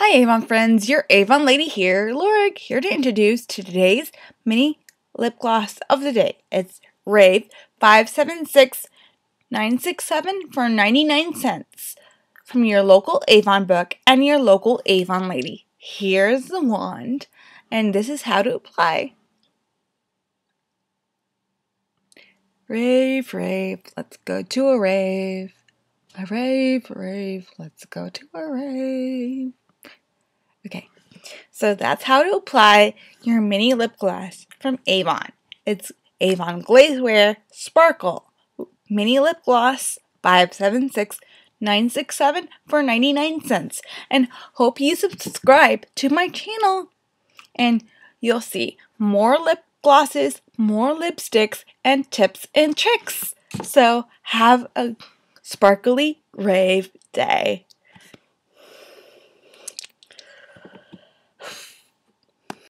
Hi Avon friends, your Avon lady here, Lorig here to introduce to today's mini lip gloss of the day. It's Rave 576967 for 99 cents from your local Avon book and your local Avon lady. Here's the wand and this is how to apply. Rave, rave, let's go to a rave. A rave, rave, let's go to a rave. So that's how to apply your mini lip gloss from Avon. It's Avon Glazewear Sparkle Mini Lip Gloss 576967 for 99 cents. And hope you subscribe to my channel. And you'll see more lip glosses, more lipsticks, and tips and tricks. So have a sparkly rave day.